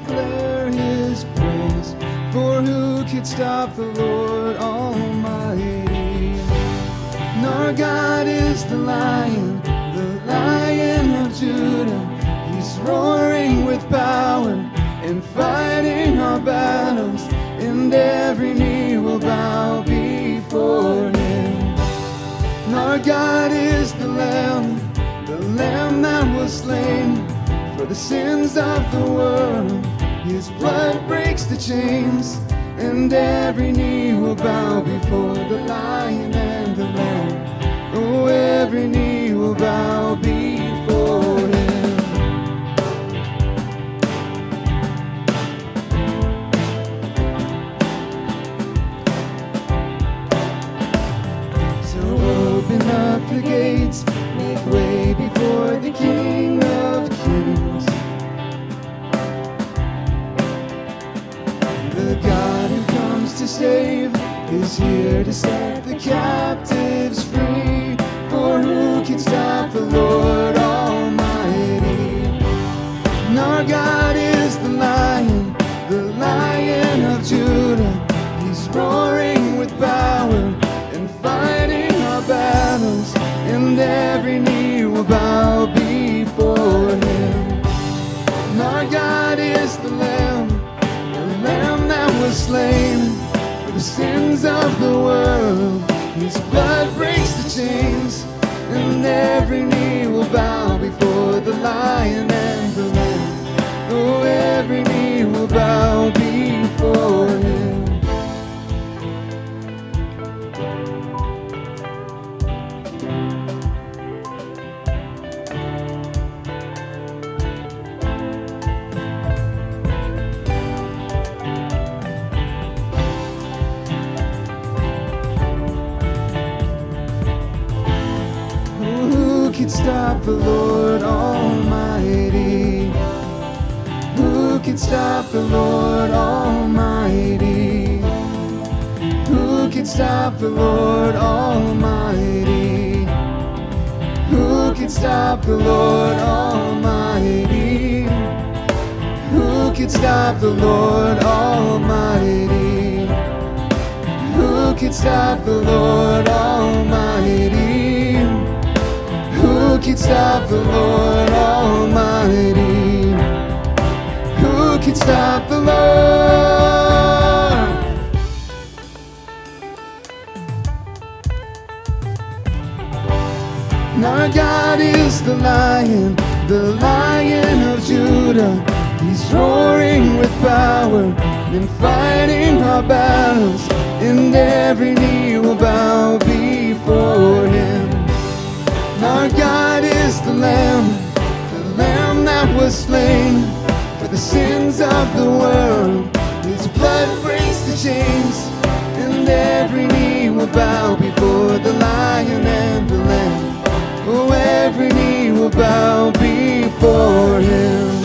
declare his praise. For who could stop the Lord Almighty? And our God is the lion, the lion of Judah. He's roaring with power and fighting our battles, and every knee will bow before him. And our God is the lamb, the lamb that was slain for the sins of the world chains, and every knee will bow before the Lion and the Lamb. Oh, every knee will bow slain for the sins of the world. His blood breaks the chains, and every knee will bow before the Lion and the Lamb. Oh, every knee will bow the Lord Almighty? Who can stop the Lord Almighty? Who can stop the Lord Almighty? Who can stop the Lord Almighty? Who can stop the Lord Almighty? Who can stop the Lord Almighty? Can stop the Lord Almighty? Who can stop the Lord? And our God is the lion, the lion of Judah. He's roaring with power and fighting our battles, and every knee will bow before him. Our God is the Lamb, the Lamb that was slain for the sins of the world. His blood breaks the chains, and every knee will bow before the Lion and the Lamb. Oh, every knee will bow before him.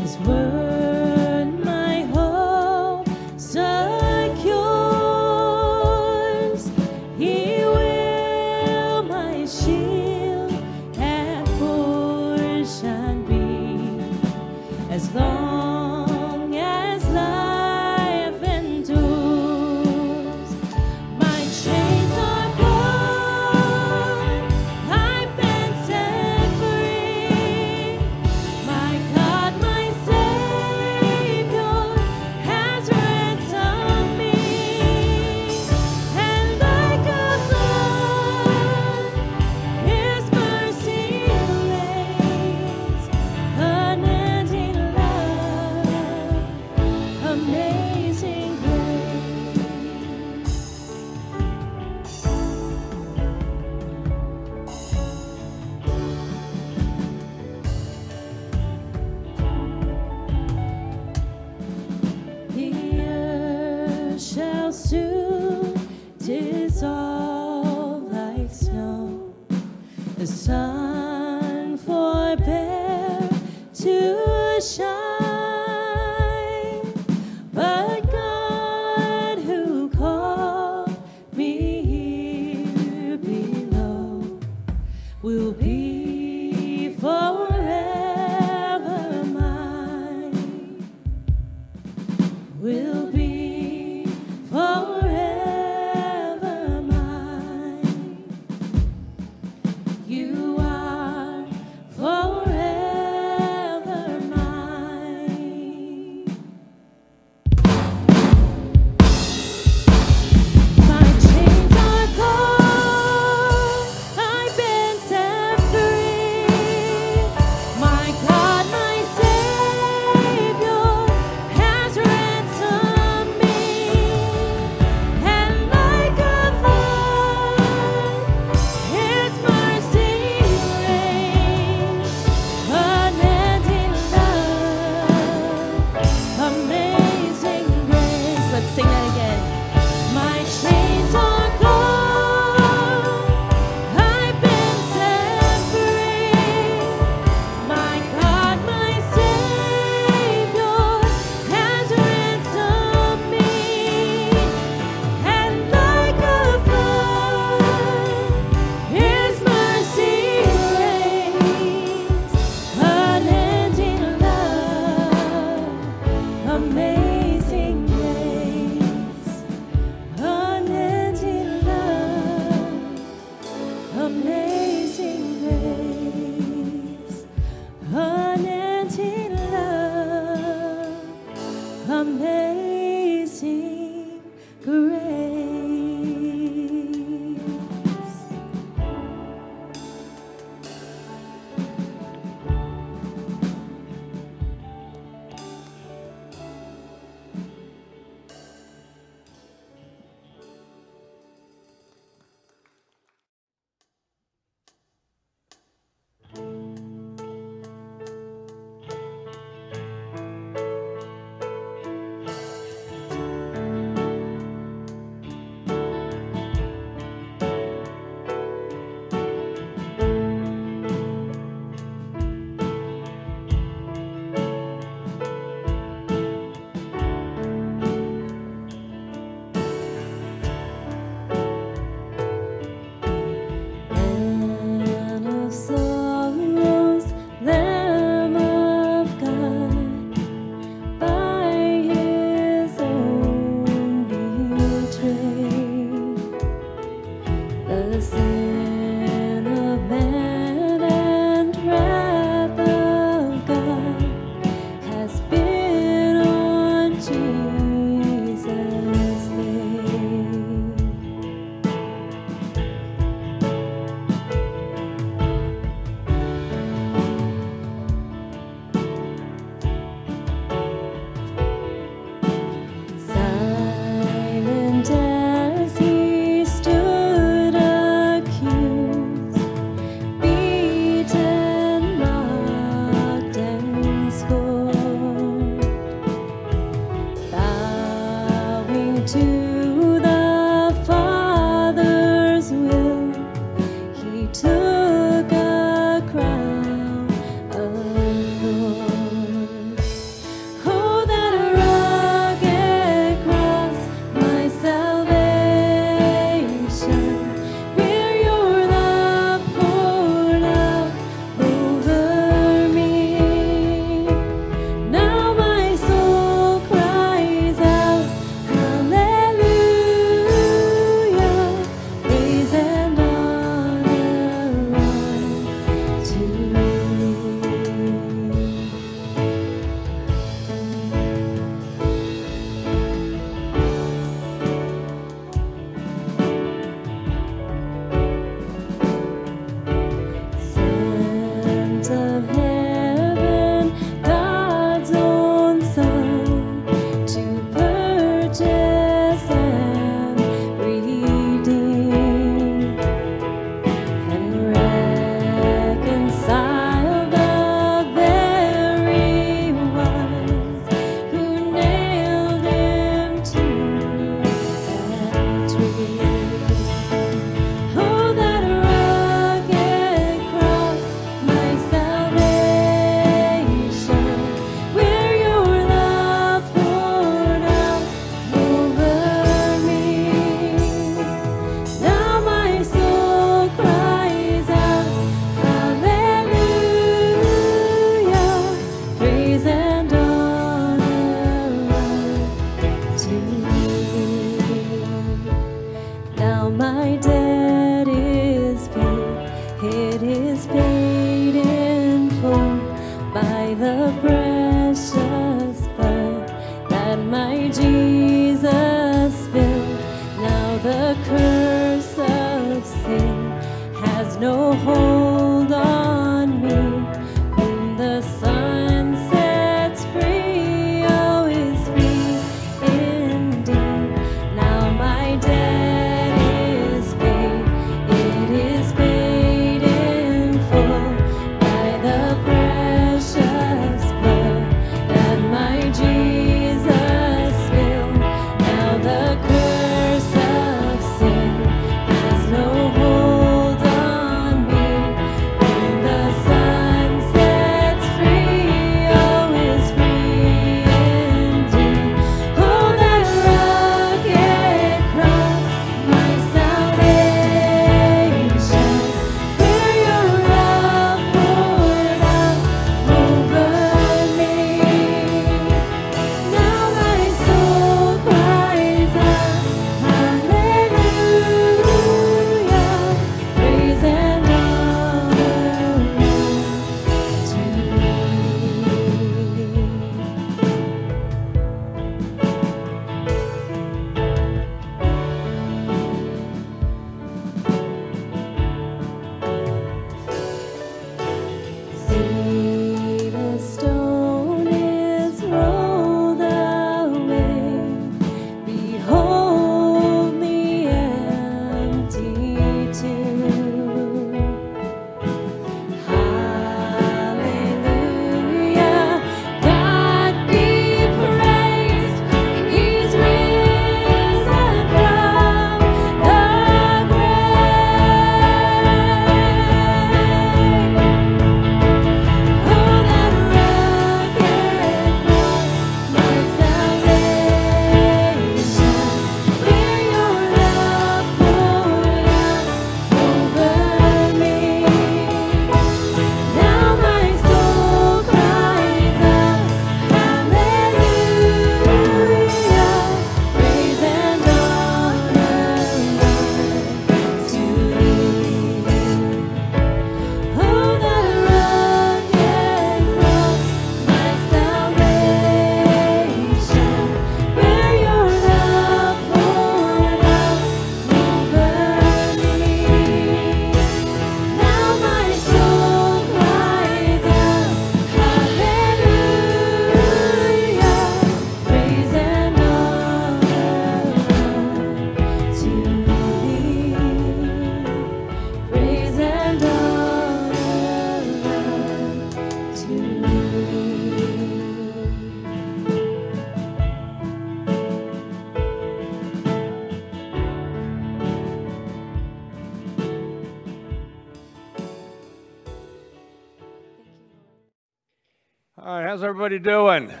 Everybody doing?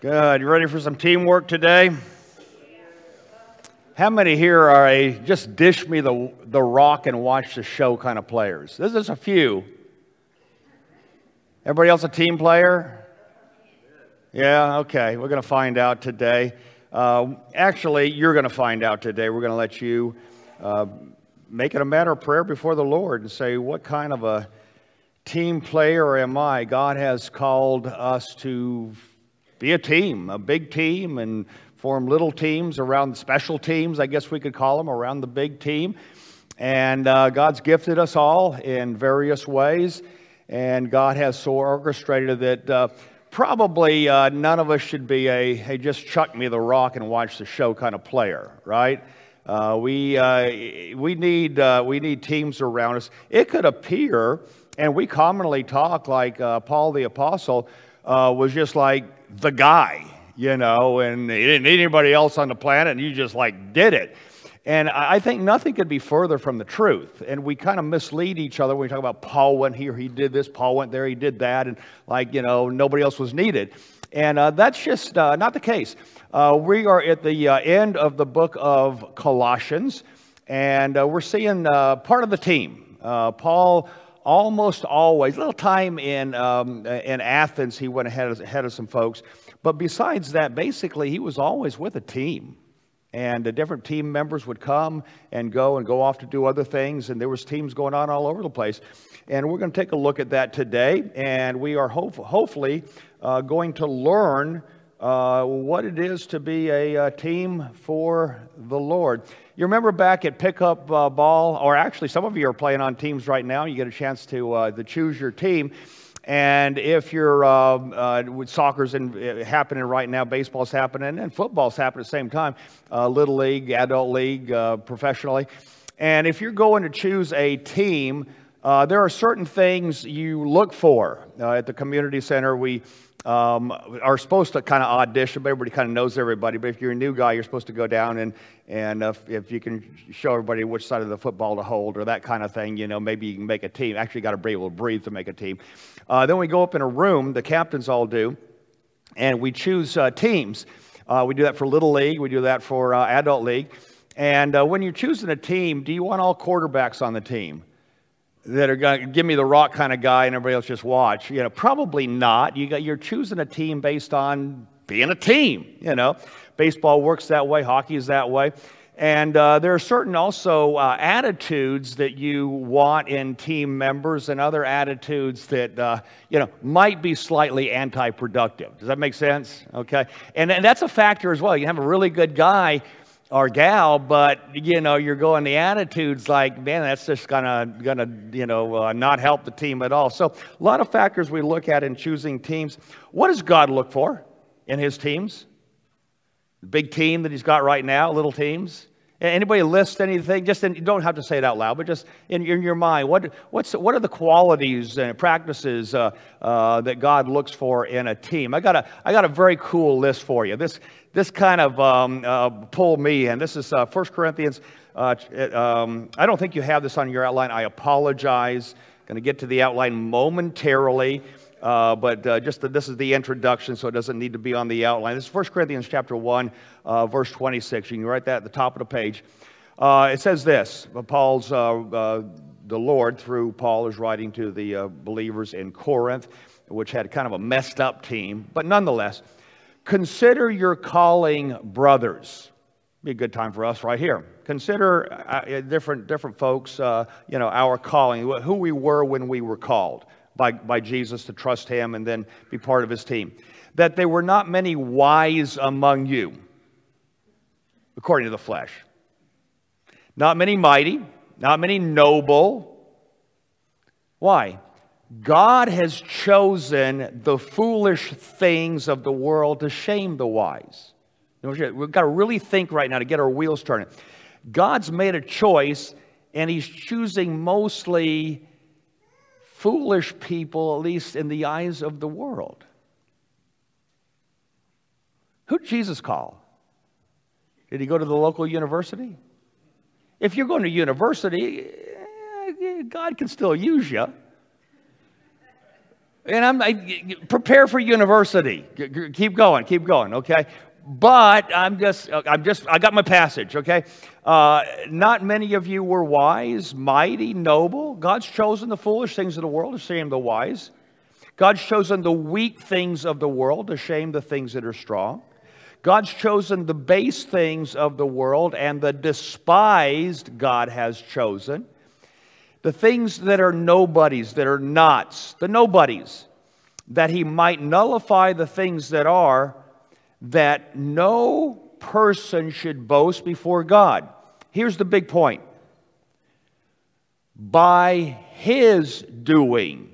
Good. You ready for some teamwork today? How many here are a just dish me the, the rock and watch the show kind of players? There's just a few. Everybody else a team player? Yeah, okay. We're going to find out today. Uh, actually, you're going to find out today. We're going to let you uh, make it a matter of prayer before the Lord and say, what kind of a team player am I? God has called us to be a team, a big team, and form little teams around special teams, I guess we could call them, around the big team. And uh, God's gifted us all in various ways, and God has so orchestrated that uh, probably uh, none of us should be a, hey, just chuck me the rock and watch the show kind of player, right? Uh, we, uh, we, need, uh, we need teams around us. It could appear, and we commonly talk like Paul the Apostle was just like the guy you know, and he didn't need anybody else on the planet, and you just like did it. And I think nothing could be further from the truth. And we kind of mislead each other when we talk about Paul went here, he did this, Paul went there, he did that, and like, you know, nobody else was needed. And uh, that's just uh, not the case. Uh, we are at the uh, end of the book of Colossians, and uh, we're seeing uh, part of the team. Paul almost always, a little time in, um, in Athens, he went ahead of, ahead of some folks. But besides that, basically, he was always with a team. And the different team members would come and go and go off to do other things. And there was teams going on all over the place. And we're going to take a look at that today. And we are hope- hopefully uh, going to learn uh, what it is to be a, a, uh, team for the Lord. You remember back at pickup uh, ball, or actually some of you are playing on teams right now. You get a chance to, uh, to choose your team. And if you're uh, uh, soccer's in, uh, happening right now, baseball's happening, and football's happening at the same time, uh, little league, adult league, uh, professionally. And if you're going to choose a team, uh, there are certain things you look for. at the community center, we um, are supposed to kind of audition, but everybody kind of knows everybody. But if you're a new guy, you're supposed to go down and, and if, if you can show everybody which side of the football to hold or that kind of thing, you know, maybe you can make a team. Actually, got to be able to breathe to make a team. Uh, then we go up in a room, the captains all do, and we choose uh, teams. Uh, we do that for Little League, we do that for uh, Adult League. And uh, when you're choosing a team, do you want all quarterbacks on the team? That are going to give me the rock kind of guy and everybody else just watch. You know, probably not. You got, you're choosing a team based on being a team. You know, baseball works that way, hockey is that way. And uh, there are certain also uh, attitudes that you want in team members and other attitudes that, uh, you know, might be slightly anti productive. Does that make sense? Okay. And, and that's a factor as well. You have a really good guy or gal, but you know, you're going the attitudes like, man, that's just gonna gonna you know uh, not help the team at all. So a lot of factors we look at in choosing teams. What does God look for in His teams? The big team that He's got right now, little teams. Anybody list anything? Just in, you don't have to say it out loud, but just in, in your mind, what, what's, what are the qualities and practices uh, uh, that God looks for in a team? I got a, I got a very cool list for you. This, this kind of um, uh, pulled me in. This is uh, 1 Corinthians. Uh, um, I don't think you have this on your outline. I apologize. Going to get to the outline momentarily. Uh, but uh, just the, this is the introduction, so it doesn't need to be on the outline. This is 1 Corinthians chapter 1, uh, verse 26. You can write that at the top of the page. Uh, it says this Paul's, uh, the Lord, through Paul, is writing to the believers in Corinth, which had kind of a messed up team, but nonetheless, consider your calling brothers. Be a good time for us right here. Consider different, different folks, uh, you know, our calling, who we were when we were called by, by Jesus to trust him and then be part of his team. That there were not many wise among you, according to the flesh. Not many mighty, not many noble. Why? God has chosen the foolish things of the world to shame the wise. We've got to really think right now to get our wheels turning. God's made a choice, and He's choosing mostly foolish people, at least in the eyes of the world. Who did Jesus call? Did he go to the local university? If you're going to university, eh, God can still use you. And I'm I, prepare for university. Keep going, keep going, okay? But I'm just, I'm just, I got my passage, okay? Uh, not many of you were wise, mighty, noble. God's chosen the foolish things of the world to shame the wise. God's chosen the weak things of the world to shame the things that are strong. God's chosen the base things of the world and the despised God has chosen. The things that are nobodies, that are nots, the nobodies, that he might nullify the things that are, that no person should boast before God. Here's the big point by his doing.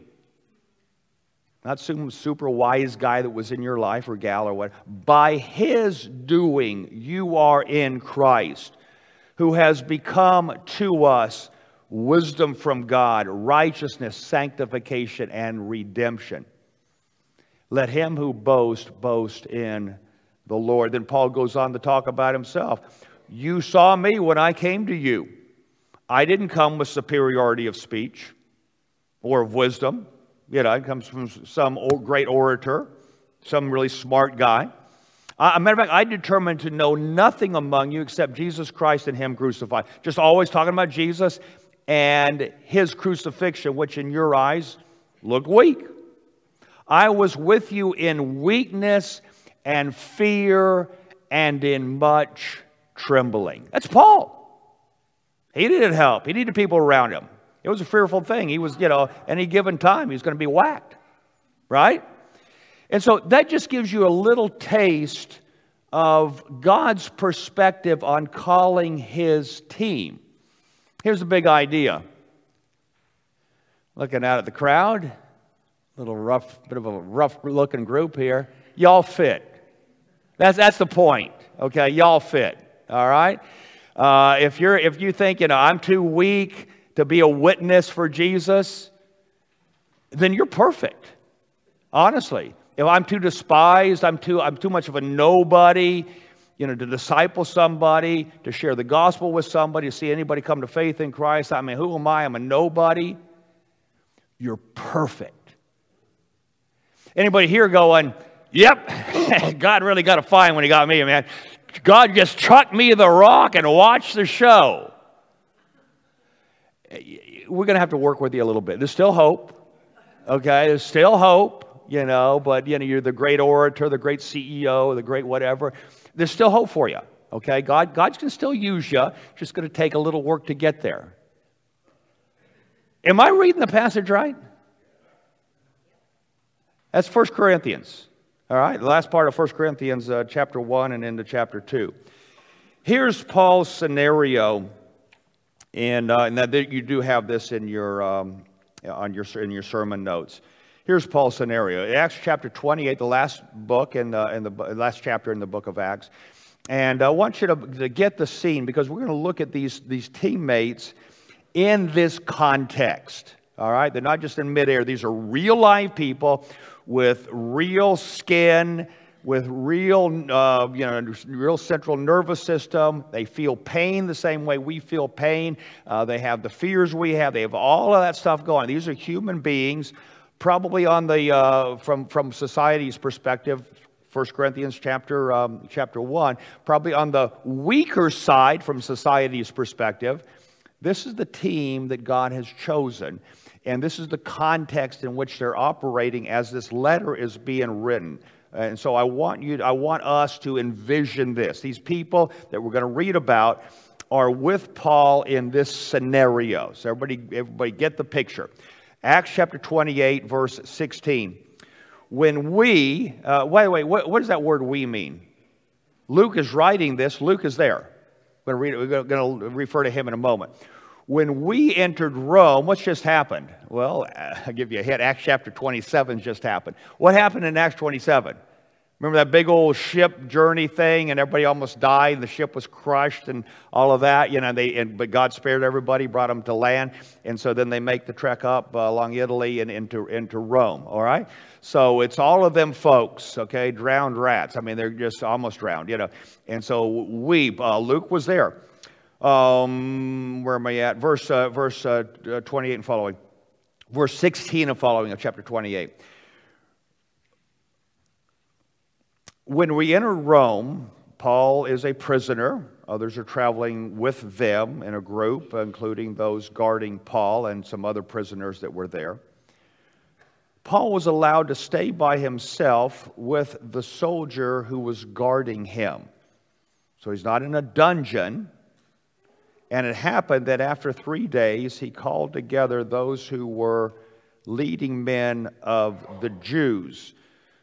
Not some super wise guy that was in your life or gal or what. By his doing, you are in Christ, who has become to us wisdom from God, righteousness, sanctification, and redemption. Let him who boasts boast in the Lord. Then Paul goes on to talk about himself. You saw me when I came to you. I didn't come with superiority of speech or of wisdom. You know, it comes from some great orator, some really smart guy. Uh, a matter of fact, I determined to know nothing among you except Jesus Christ and Him crucified. Just always talking about Jesus and His crucifixion, which in your eyes looked weak. I was with you in weakness and fear and in much trembling. That's Paul. He needed help, he needed people around him. It was a fearful thing. He was, you know, any given time, he was going to be whacked, right? And so that just gives you a little taste of God's perspective on calling his team. Here's a big idea. Looking out at the crowd, little rough, bit of a rough looking group here. Y'all fit. That's, that's the point, okay? Y'all fit, all right? Uh, if, you're, if you think, you know, I'm too weak, to be a witness for Jesus, then you're perfect. Honestly. If I'm too despised, I'm too, I'm too much of a nobody, you know, to disciple somebody, to share the gospel with somebody, to see anybody come to faith in Christ. I mean, who am I? I'm a nobody. You're perfect. Anybody here going, yep, God really got a fine when he got me, man. God just chucked me the rock and watched the show we're going to have to work with you a little bit. There's still hope, okay? There's still hope, you know, but, you know, you're the great orator, the great CEO, the great whatever. There's still hope for you, okay? God, going to still use you, just going to take a little work to get there. Am I reading the passage right? That's 1 Corinthians. All right, the last part of 1 Corinthians uh, chapter 1 and into chapter 2. Here's Paul's scenario and, uh, and that you do have this in your, um, on your, in your sermon notes. Here's Paul's scenario. Acts chapter 28, the last book in the, in the last chapter in the book of Acts. And I want you to, to get the scene because we're going to look at these, these teammates in this context. All right? They're not just in midair. These are real live people with real skin with real, uh, you know, real central nervous system. They feel pain the same way we feel pain. Uh, they have the fears we have. They have all of that stuff going. These are human beings, probably on the uh, from from society's perspective. 1 Corinthians chapter um, chapter one, probably on the weaker side from society's perspective. This is the team that God has chosen. And this is the context in which they're operating as this letter is being written. And so I want you, I want us to envision this. These people that we're going to read about are with Paul in this scenario. So everybody, everybody get the picture. Acts chapter 28, verse 16. When we, uh, wait, wait, what, what does that word we mean? Luke is writing this. Luke is there. We're going to. We're going to refer to him in a moment. When we entered Rome, what's just happened? Well, I'll give you a hint. Acts chapter 27 just happened. What happened in Acts 27? Remember that big old ship journey thing, and everybody almost died, and the ship was crushed, and all of that. You know, they and, but God spared everybody, brought them to land, and so then they make the trek up uh, along Italy and into into Rome. All right, so it's all of them folks, okay, drowned rats. I mean, they're just almost drowned, you know. And so we, uh, Luke was there. Um, where am I at? Verse, uh, verse uh, 28 and following. Verse 16 and following of chapter 28. When we enter Rome, Paul is a prisoner. Others are traveling with them in a group, including those guarding Paul and some other prisoners that were there. Paul was allowed to stay by himself with the soldier who was guarding him. So he's not in a dungeon. And it happened that after three days, he called together those who were leading men of the Jews.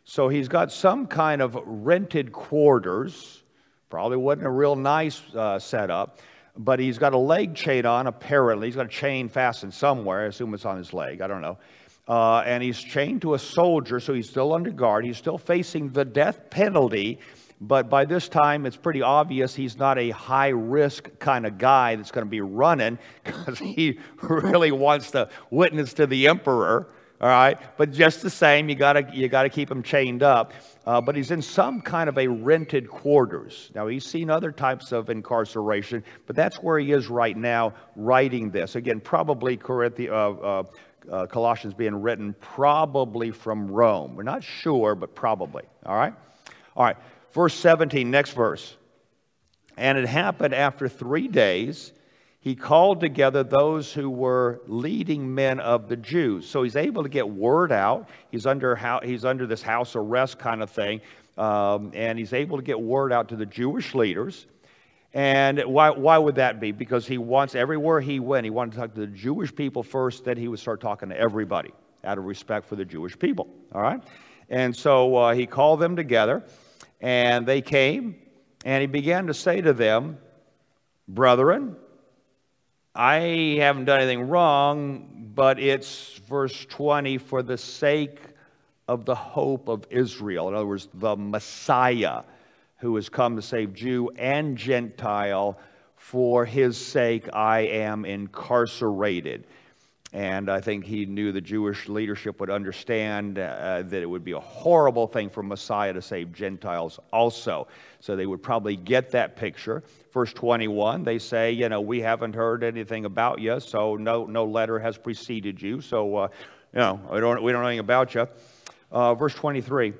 So he's got some kind of rented quarters. Probably wasn't a real nice uh, setup, but he's got a leg chain on, apparently. He's got a chain fastened somewhere. I assume it's on his leg. I don't know. Uh, and he's chained to a soldier, so he's still under guard. He's still facing the death penalty, but by this time it's pretty obvious he's not a high risk kind of guy that's going to be running because he really wants to witness to the emperor. All right, but just the same, you gotta you gotta keep him chained up. Uh, but he's in some kind of a rented quarters. Now he's seen other types of incarceration, but that's where he is right now, writing this. Again, probably uh, uh, uh, Colossians being written probably from Rome. We're not sure, but probably. All right? All right. Verse 17, next verse. And it happened after three days, he called together those who were leading men of the Jews. So he's able to get word out. He's under, he's under this house arrest kind of thing. Um, and he's able to get word out to the Jewish leaders. And why, why would that be? Because he wants, everywhere he went, he wanted to talk to the Jewish people first, then he would start talking to everybody out of respect for the Jewish people. All right? And so uh, he called them together, and they came, and he began to say to them, Brethren, I haven't done anything wrong, but it's verse 20 for the sake of the hope of Israel. In other words, the Messiah who has come to save Jew and Gentile. For his sake, I am incarcerated. And I think he knew the Jewish leadership would understand uh, that it would be a horrible thing for Messiah to save Gentiles also. So they would probably get that picture. Verse 21, they say, you know, we haven't heard anything about you, so no, no letter has preceded you. So, uh, you know, we don't, we don't know anything about you. Uh, verse 23,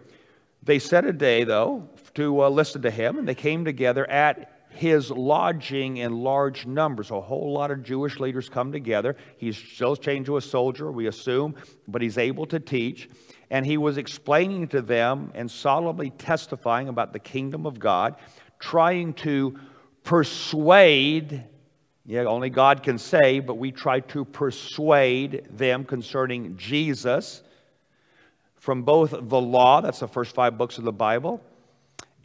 they set a day, though, to uh, listen to him, and they came together at his lodging in large numbers. A whole lot of Jewish leaders come together. He's still chained to a soldier, we assume, but he's able to teach. And he was explaining to them and solemnly testifying about the kingdom of God, trying to persuade, yeah, only God can say, but we try to persuade them concerning Jesus from both the law, that's the first five books of the Bible,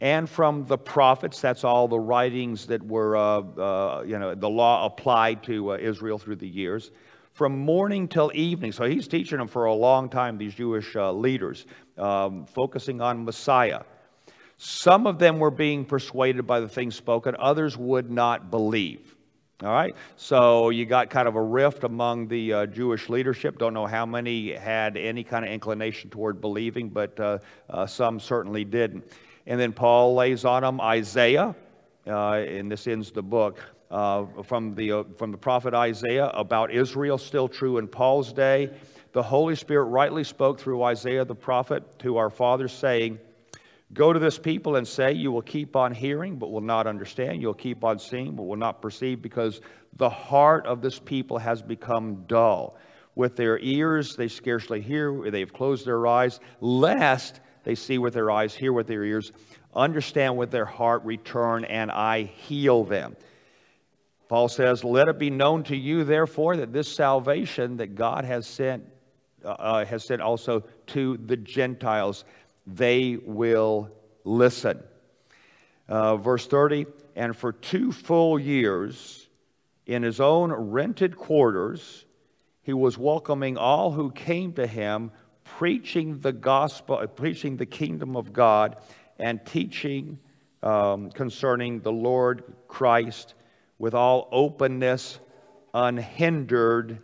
and from the prophets. That's all the writings that were, uh, uh, you know, the law applied to uh, Israel through the years. From morning till evening. So he's teaching them for a long time, these Jewish uh, leaders, um, focusing on Messiah. Some of them were being persuaded by the things spoken, others would not believe. All right, so you got kind of a rift among the uh, Jewish leadership. Don't know how many had any kind of inclination toward believing, but uh, uh, some certainly didn't. And then Paul lays on them Isaiah, uh, and this ends the book, uh, from, the, uh, from the prophet Isaiah about Israel, still true in Paul's day. The Holy Spirit rightly spoke through Isaiah the prophet to our fathers, saying, Go to this people and say, You will keep on hearing, but will not understand. You'll keep on seeing, but will not perceive, because the heart of this people has become dull. With their ears, they scarcely hear, they have closed their eyes, lest they see with their eyes, hear with their ears, understand with their heart, return, and I heal them. Paul says, Let it be known to you, therefore, that this salvation that God has sent, uh, uh, has sent also to the Gentiles, they will listen. Uh, verse 30 And for two full years, in his own rented quarters, he was welcoming all who came to him preaching the gospel, uh, preaching the kingdom of God, and teaching um, concerning the Lord Christ with all openness, unhindered,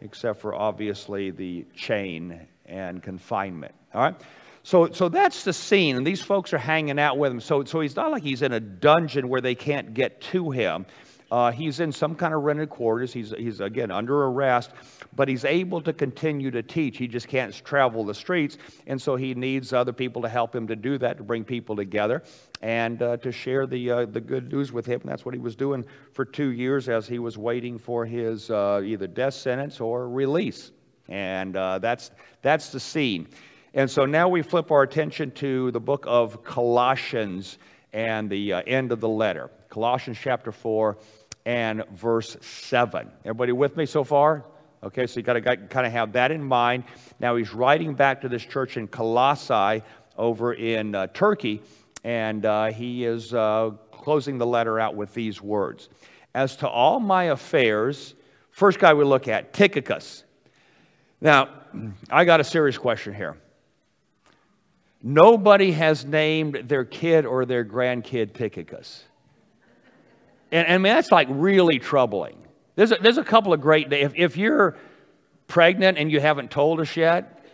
except for obviously the chain and confinement. All right? So, so that's the scene, and these folks are hanging out with him. So, so he's not like he's in a dungeon where they can't get to him. Uh, he's in some kind of rented quarters. He's, he's, again, under arrest, but he's able to continue to teach. He just can't travel the streets, and so he needs other people to help him to do that, to bring people together and uh, to share the, uh, the good news with him. And that's what he was doing for two years as he was waiting for his uh, either death sentence or release. And uh, that's, that's the scene. And so now we flip our attention to the book of Colossians and the uh, end of the letter. Colossians chapter 4 and verse 7. Everybody with me so far? Okay, so you got to kind of have that in mind. Now he's writing back to this church in Colossae over in uh, Turkey, and uh, he is uh, closing the letter out with these words As to all my affairs, first guy we look at, Tychicus. Now, I got a serious question here. Nobody has named their kid or their grandkid Tychicus. And, and I mean, that's like really troubling. There's a, there's a couple of great, if, if you're pregnant and you haven't told us yet,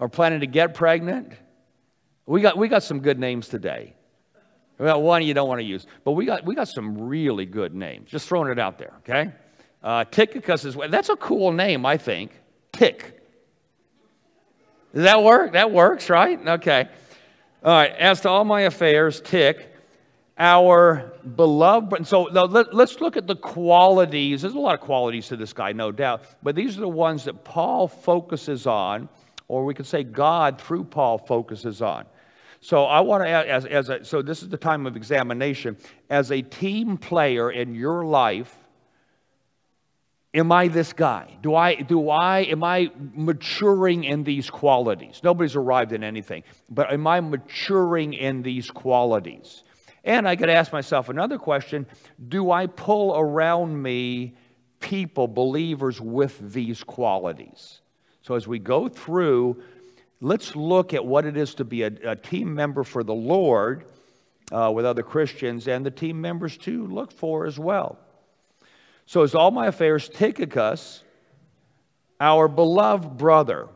or planning to get pregnant, we got, we got some good names today. We got one you don't want to use, but we got, we got some really good names. Just throwing it out there, okay? Uh, Tychicus is, that's a cool name, I think. Tick. Does that work? That works, right? Okay. All right. As to all my affairs, tick our beloved. And So let, us look at the qualities. There's a lot of qualities to this guy, no doubt. But these are the ones that Paul focuses on, or we could say God through Paul focuses on. So I want to, as, as a, so this is the time of examination. As a team player in your life, am I this guy? Do I, do I, am I maturing in these qualities? Nobody's arrived in anything, but am I maturing in these qualities? And I could ask myself another question Do I pull around me people, believers with these qualities? So as we go through, let's look at what it is to be a, a team member for the Lord uh, with other Christians and the team members to look for as well. So, as all my affairs, Tychicus, our beloved brother,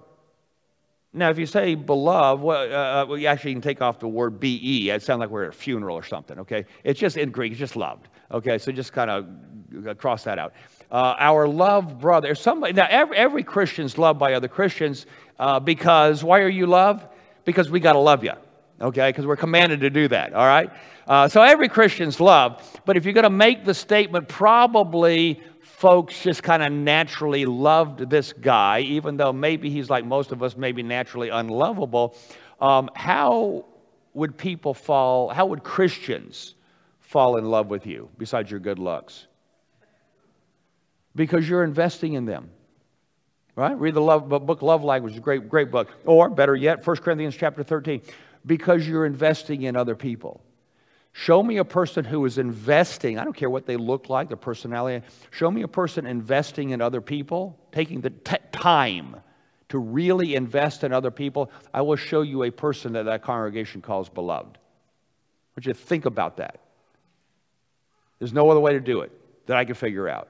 now, if you say beloved, well, uh, uh, well, you actually can take off the word be. It sounds like we're at a funeral or something, okay? It's just in Greek, it's just loved, okay? So just kind of cross that out. Uh, our loved brother. Somebody, now, every, every Christian's loved by other Christians uh, because, why are you loved? Because we got to love you, okay? Because we're commanded to do that, all right? Uh, so every Christian's loved, but if you're going to make the statement, probably folks just kind of naturally loved this guy, even though maybe he's like most of us, maybe naturally unlovable. Um, how would people fall, how would Christians fall in love with you besides your good looks? Because you're investing in them. Right? Read the love, book Love Language, great, great book. Or better yet, 1 Corinthians chapter 13. Because you're investing in other people. Show me a person who is investing. I don't care what they look like, their personality. Show me a person investing in other people, taking the t- time to really invest in other people. I will show you a person that that congregation calls beloved. I want you to think about that. There's no other way to do it that I can figure out.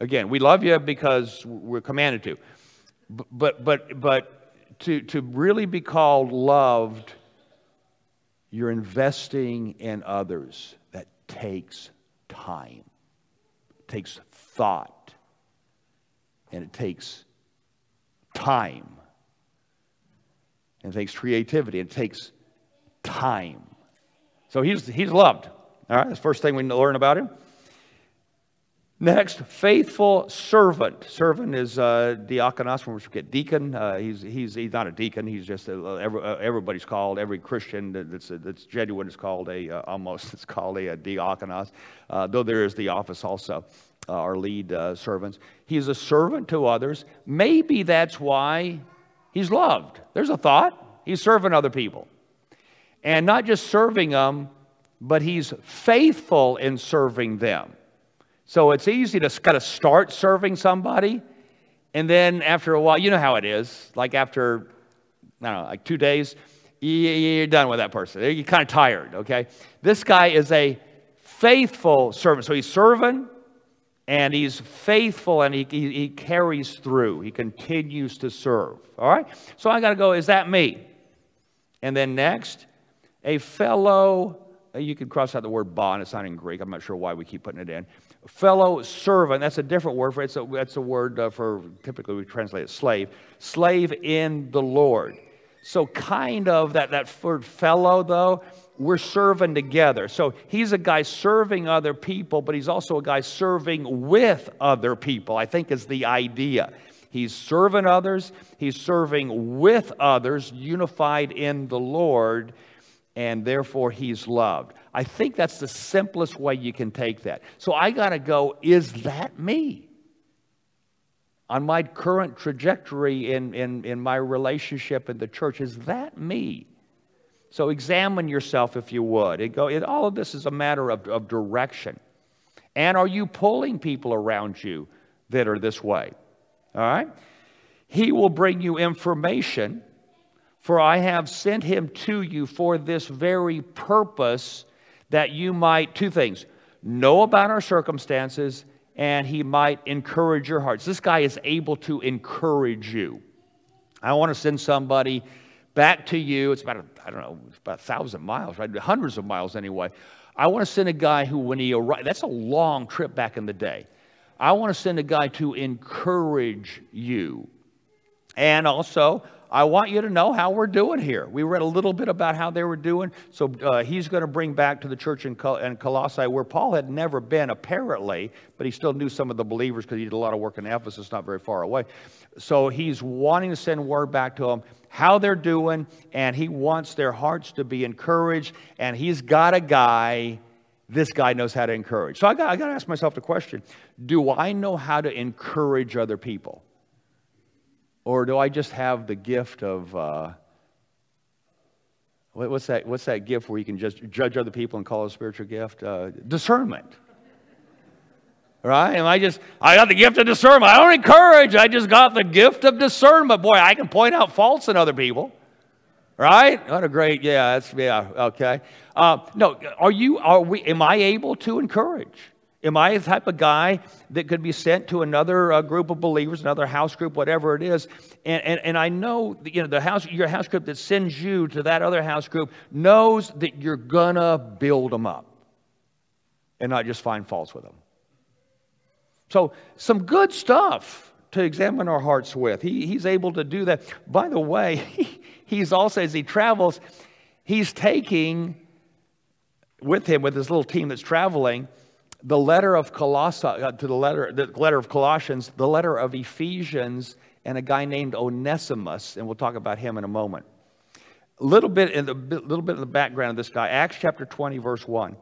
Again, we love you because we're commanded to. But, but, but to, to really be called loved you're investing in others. That takes time, it takes thought, and it takes time. And it takes creativity. It takes time. So he's, he's loved. All right, that's the first thing we learn about him. Next, faithful servant. Servant is uh, diakonos, we get deacon. Uh, he's, he's, he's not a deacon. He's just a, every, uh, everybody's called. Every Christian that's, that's genuine is called a uh, almost. It's called a, a diakonos, uh, though there is the office also. Uh, our lead servants. He's a servant to others. Maybe that's why he's loved. There's a thought. He's serving other people, and not just serving them, but he's faithful in serving them. So it's easy to kind of start serving somebody, and then after a while, you know how it is. Like after, I don't know, like two days, you're done with that person. You're kind of tired, okay? This guy is a faithful servant. So he's serving, and he's faithful, and he, he, he carries through. He continues to serve, all right? So I got to go, is that me? And then next, a fellow uh, you can cross out the word bond. It's not in Greek. I'm not sure why we keep putting it in. Fellow servant, that's a different word for it. It's a, that's a word uh, for, typically we translate it slave. Slave in the Lord. So, kind of that, that word fellow, though, we're serving together. So, he's a guy serving other people, but he's also a guy serving with other people, I think is the idea. He's serving others, he's serving with others, unified in the Lord and therefore he's loved. I think that's the simplest way you can take that. So I got to go, is that me? On my current trajectory in, in, in my relationship in the church, is that me? So examine yourself if you would. It go, it, all of this is a matter of, of direction. And are you pulling people around you that are this way? All right? He will bring you information for I have sent him to you for this very purpose, that you might, two things, know about our circumstances, and he might encourage your hearts. This guy is able to encourage you. I want to send somebody back to you. It's about, I don't know, about a thousand miles, right? Hundreds of miles anyway. I want to send a guy who, when he arrives, that's a long trip back in the day. I want to send a guy to encourage you. And also, I want you to know how we're doing here. We read a little bit about how they were doing. So uh, he's going to bring back to the church in, Col- in Colossae, where Paul had never been, apparently, but he still knew some of the believers because he did a lot of work in Ephesus, not very far away. So he's wanting to send word back to them how they're doing, and he wants their hearts to be encouraged. And he's got a guy, this guy knows how to encourage. So I got, I got to ask myself the question do I know how to encourage other people? Or do I just have the gift of, uh, what's, that, what's that gift where you can just judge other people and call it a spiritual gift? Uh, discernment. Right? Am I just, I got the gift of discernment. I don't encourage, I just got the gift of discernment. Boy, I can point out faults in other people. Right? What a great, yeah, that's, yeah, okay. Uh, no, are you, are we, am I able to encourage? Am I the type of guy that could be sent to another uh, group of believers, another house group, whatever it is? And, and, and I know, you know, the house, your house group that sends you to that other house group knows that you're gonna build them up and not just find faults with them. So, some good stuff to examine our hearts with. He, he's able to do that. By the way, he, he's also, as he travels, he's taking with him, with his little team that's traveling, the letter of Colossae, uh, to the letter, the letter of Colossians, the letter of Ephesians, and a guy named Onesimus, and we'll talk about him in a moment. A little bit in the little bit in the background of this guy, Acts chapter 20, verse 1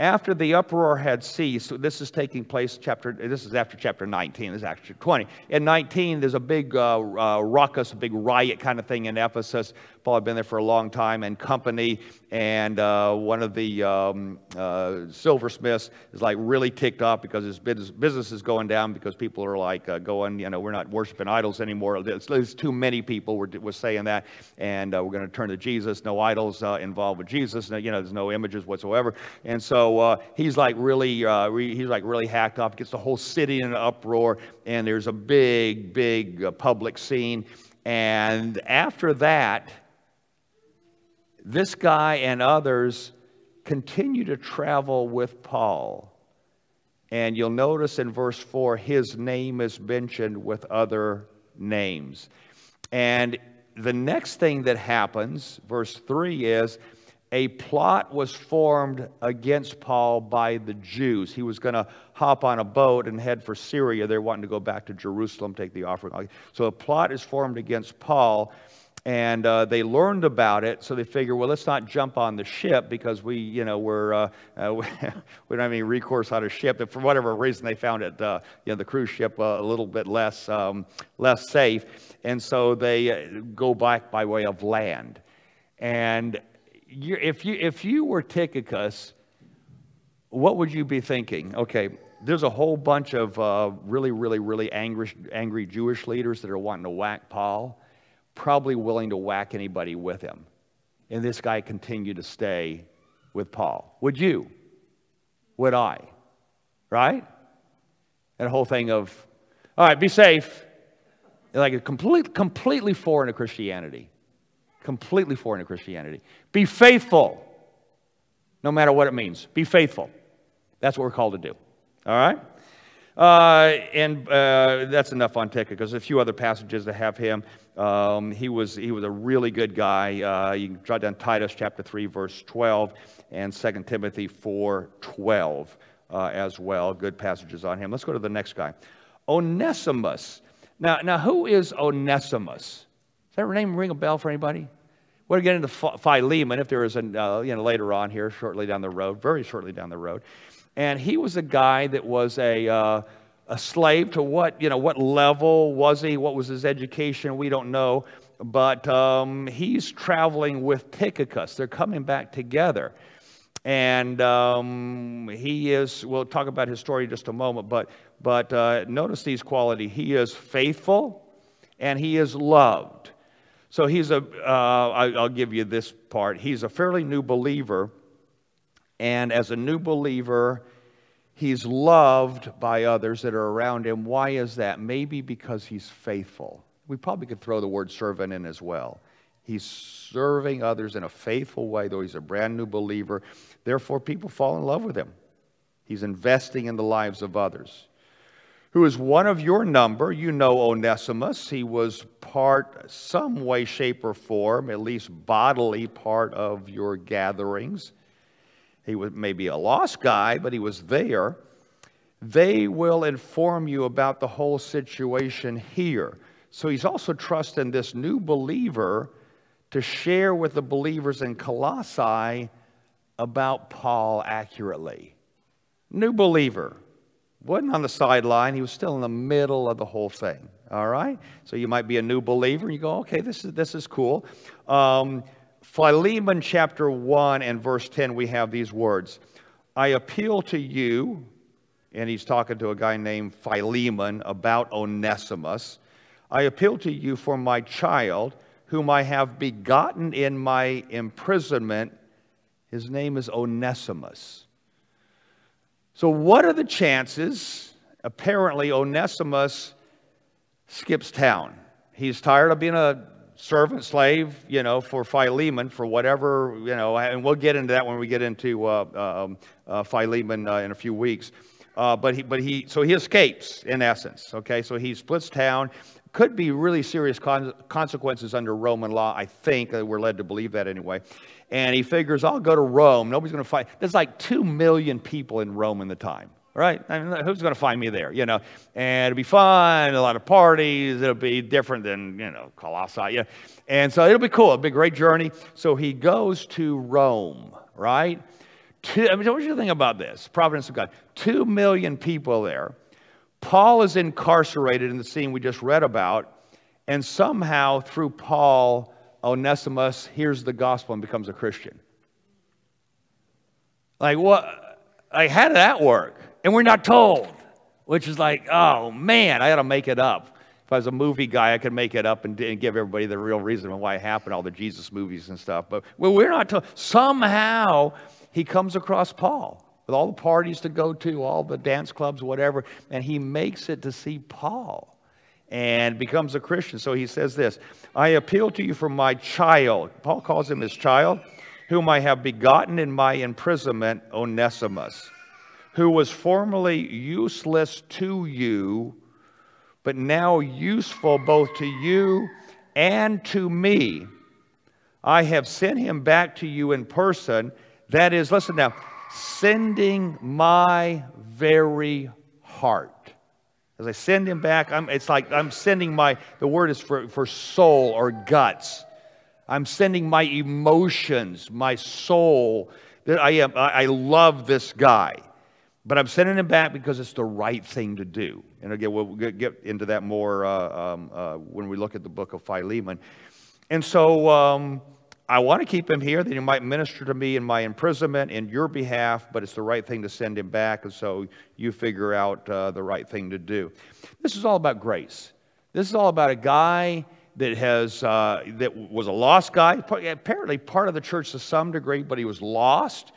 after the uproar had ceased, this is taking place chapter, this is after chapter 19, this is actually 20. In 19, there's a big uh, uh, ruckus, a big riot kind of thing in Ephesus. Paul had been there for a long time, and company, and uh, one of the um, uh, silversmiths is like really ticked off because his business, business is going down because people are like uh, going, you know, we're not worshiping idols anymore. There's, there's too many people were, were saying that, and uh, we're going to turn to Jesus. No idols involved with Jesus. No, you know, there's no images whatsoever. And so uh, he's like really, uh, re- he's like really hacked off. Gets the whole city in an uproar, and there's a big, big uh, public scene. And after that, this guy and others continue to travel with Paul. And you'll notice in verse 4, his name is mentioned with other names. And the next thing that happens, verse 3 is a plot was formed against Paul by the Jews. He was going to hop on a boat and head for Syria. They're wanting to go back to Jerusalem, take the offering. So a plot is formed against Paul, and uh, they learned about it. So they figure, well, let's not jump on the ship because we, you know, we're uh, uh, we don't have any recourse on a ship. For whatever reason they found it, uh, you know, the cruise ship uh, a little bit less um, less safe, and so they uh, go back by way of land. And if you if you were Tychicus, what would you be thinking? Okay, there's a whole bunch of uh, really, really, really angry, angry Jewish leaders that are wanting to whack Paul, probably willing to whack anybody with him. And this guy continued to stay with Paul. Would you? Would I? Right? And a whole thing of, all right, be safe. Like a complete, completely foreign to Christianity completely foreign to Christianity. Be faithful. no matter what it means. Be faithful. That's what we're called to do. All right? Uh, and uh, that's enough on Tychicus. There's a few other passages that have him. Um, he, was, he was a really good guy. Uh, you can jot down Titus chapter 3, verse 12, and 2 Timothy 4, 12 uh, as well. Good passages on him. Let's go to the next guy. Onesimus. Now, now who is Onesimus? Does that name ring a bell for anybody? We're getting to Philemon if there is a, uh, you know, later on here, shortly down the road, very shortly down the road. And he was a guy that was a, uh, a slave to what, you know, what level was he? What was his education? We don't know. But um, he's traveling with Tychicus. They're coming back together. And um, he is, we'll talk about his story in just a moment, but, but uh, notice these qualities. He is faithful and he is loved. So he's a. Uh, I'll give you this part. He's a fairly new believer, and as a new believer, he's loved by others that are around him. Why is that? Maybe because he's faithful. We probably could throw the word servant in as well. He's serving others in a faithful way, though he's a brand new believer. Therefore, people fall in love with him. He's investing in the lives of others who is one of your number. You know Onesimus. He was part, some way, shape, or form, at least bodily part of your gatherings. He was maybe a lost guy, but he was there. They will inform you about the whole situation here. So he's also trusting this new believer to share with the believers in Colossae about Paul accurately. New believer, wasn't on the sideline, he was still in the middle of the whole thing. All right? So you might be a new believer and you go, okay, this is, this is cool. Um, Philemon chapter 1 and verse 10, we have these words I appeal to you, and he's talking to a guy named Philemon about Onesimus. I appeal to you for my child, whom I have begotten in my imprisonment. His name is Onesimus. So, what are the chances? Apparently, Onesimus skips town. He's tired of being a servant slave, you know, for Philemon, for whatever, you know, and we'll get into that when we get into uh, um, uh, Philemon uh, in a few weeks. Uh, but he, but he, so he escapes in essence. Okay, so he splits town. Could be really serious con- consequences under Roman law. I think uh, we're led to believe that anyway and he figures, I'll go to Rome. Nobody's going to find. There's like two million people in Rome in the time, right? I mean, who's going to find me there, you know? And it'll be fun, a lot of parties. It'll be different than, you know, Colossae. Yeah. And so it'll be cool. It'll be a great journey. So he goes to Rome, right? Two, I mean, what do you think about this? Providence of God. Two million people there. Paul is incarcerated in the scene we just read about. And somehow, through Paul, Onesimus hears the gospel and becomes a Christian. Like, what? Like, how did that work? And we're not told, which is like, oh man, I got to make it up. If I was a movie guy, I could make it up and, and, give everybody the real reason why it happened, all the Jesus movies and stuff. But well, we're not told. Somehow he comes across Paul with all the parties to go to, all the dance clubs, whatever, and he makes it to see Paul and becomes a Christian. So he says this I appeal to you for my child. Paul calls him his child, whom I have begotten in my imprisonment, Onesimus, who was formerly useless to you, but now useful both to you and to me. I have sent him back to you in person. That is, listen now, sending my very heart. As I send him back, I'm, it's like I'm sending my, the word is for, for soul or guts. I'm sending my emotions, my soul. That I am, I love this guy. But I'm sending him back because it's the right thing to do. And again, we'll get into that more uh, um, uh, when we look at the book of Philemon. And so, um, I want to keep him here that he might minister to me in my imprisonment in your behalf, but it's the right thing to send him back, and so you figure out uh, the right thing to do. This is all about grace. This is all about a guy that has uh, that was a lost guy, apparently part of the church to some degree, but he was lost,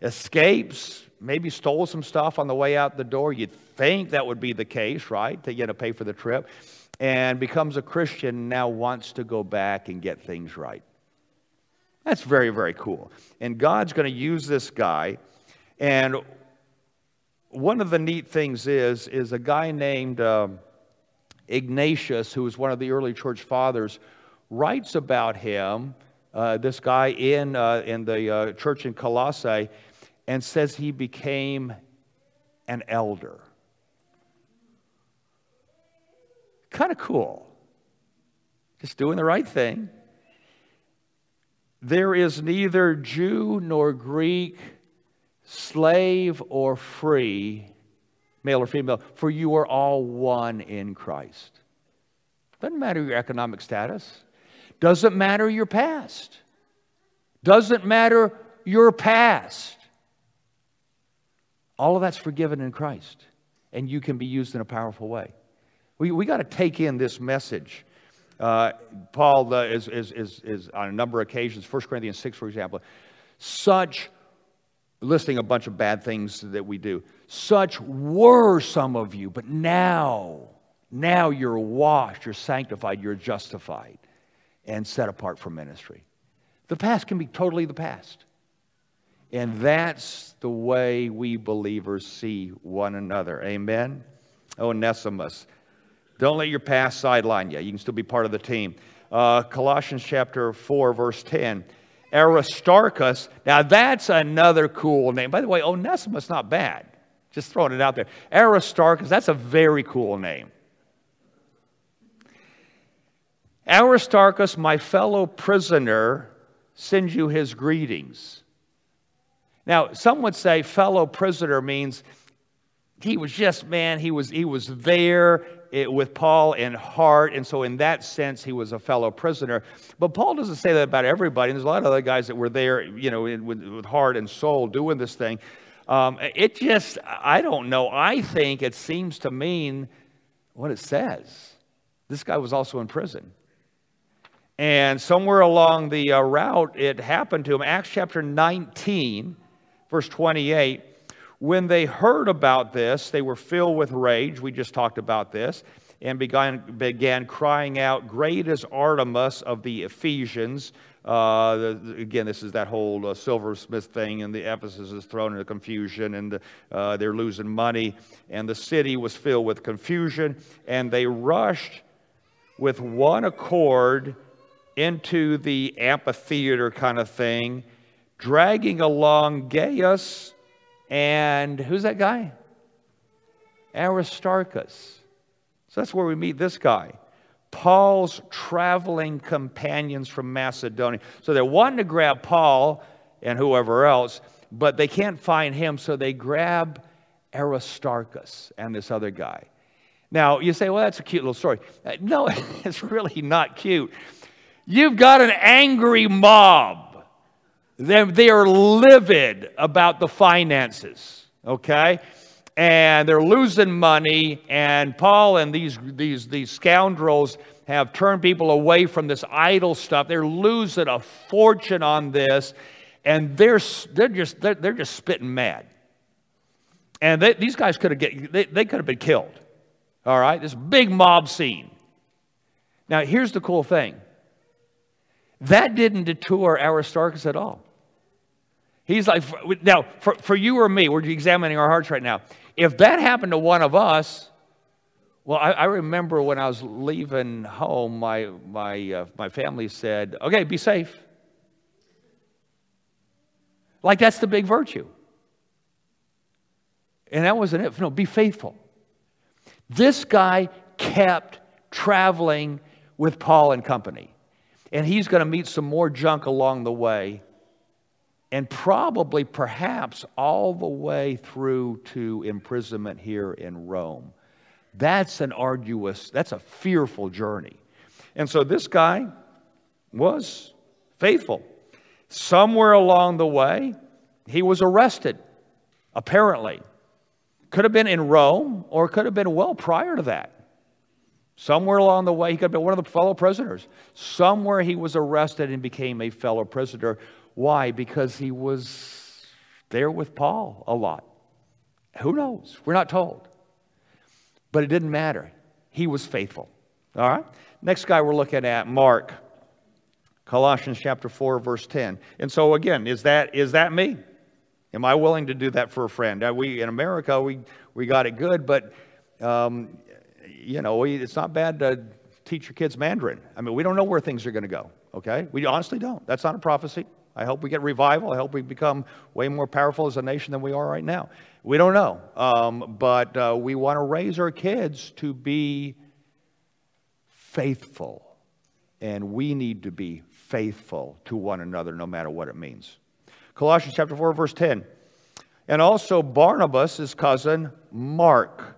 escapes, maybe stole some stuff on the way out the door. You'd think that would be the case, right? That you had to pay for the trip, and becomes a Christian. Now wants to go back and get things right. That's very, very cool. And God's going to use this guy. And one of the neat things is, is a guy named um, Ignatius, who was one of the early church fathers, writes about him, uh, this guy in, uh, in the uh, church in Colossae, and says he became an elder. Kind of cool. Just doing the right thing. There is neither Jew nor Greek, slave or free, male or female, for you are all one in Christ. Doesn't matter your economic status, doesn't matter your past, doesn't matter your past. All of that's forgiven in Christ, and you can be used in a powerful way. We, we got to take in this message. Uh, Paul uh, is, is, is, is, on a number of occasions, 1 Corinthians 6, for example, such, listing a bunch of bad things that we do, such were some of you, but now, now you're washed, you're sanctified, you're justified, and set apart for ministry. The past can be totally the past. And that's the way we believers see one another. Amen? Oh, Onesimus. Don't let your past sideline you. You can still be part of the team. Uh, Colossians chapter 4, verse 10. Aristarchus. Now, that's another cool name. By the way, Onesimus, not bad. Just throwing it out there. Aristarchus, that's a very cool name. Aristarchus, my fellow prisoner, sends you his greetings. Now, some would say fellow prisoner means he was just, man, he was, he was there eh, with Paul in heart, and so in that sense, he was a fellow prisoner. But Paul doesn't say that about everybody. And there's a lot of other guys that were there, you know, with, with heart and soul doing this thing. Um, it just, I don't know. I think it seems to mean what it says. This guy was also in prison. And somewhere along the uh, route, it happened to him. Acts chapter 19 Verse 28 When they heard about this, they were filled with rage. We just talked about this. And began, began crying out, Great is Artemis of the Ephesians. Uh, the, again, this is that whole uh, silversmith thing, and the Ephesus is thrown into confusion, and uh, they're losing money. And the city was filled with confusion, and they rushed with one accord into the amphitheater kind of thing dragging along Gaius and who's that guy? Aristarchus. So that's where we meet this guy. Paul's traveling companions from Macedonia. So they're wanting to grab Paul and whoever else, but they can't find him, so they grab Aristarchus and this other guy. Now, you say, well, that's a cute little story. Uh, no, it's really not cute. You've got an angry mob they are livid about the finances, okay? And they're losing money, and Paul and these, these, these scoundrels have turned people away from this idol stuff. They're losing a fortune on this, and they're, they're, just, they're, they're just spitting mad. And they, these guys could have get, they, they could have been killed. All right, this big mob scene. Now, here's the cool thing that didn't detour Aristarchus at all. He's like, now, for, for you or me, we're examining our hearts right now. If that happened to one of us, well, I, I remember when I was leaving home, my, my, uh, my family said, okay, be safe. Like that's the big virtue. And that wasn't it. No, be faithful. This guy kept traveling with Paul and company. And he's going to meet some more junk along the way and probably, perhaps, all the way through to imprisonment here in Rome. That's an arduous, that's a fearful journey. And so this guy was faithful. Somewhere along the way, he was arrested, apparently. Could have been in Rome or could have been well prior to that. Somewhere along the way, he could have been one of the fellow prisoners. Somewhere he was arrested and became a fellow prisoner why? Because he was there with Paul a lot. Who knows? We're not told. But it didn't matter. He was faithful. All right? Next guy we're looking at, Mark. Colossians chapter 4, verse 10. And so again, is that, is that me? Am I willing to do that for a friend? Uh, we, in America, we, we got it good, but, um, you know, we, it's not bad to teach your kids Mandarin. I mean, we don't know where things are going to go, okay? We honestly don't. That's not a prophecy. I hope we get revival. I hope we become way more powerful as a nation than we are right now. We don't know. Um, but uh, we want to raise our kids to be faithful. And we need to be faithful to one another no matter what it means. Colossians chapter 4, verse 10. And also Barnabas, cousin, Mark,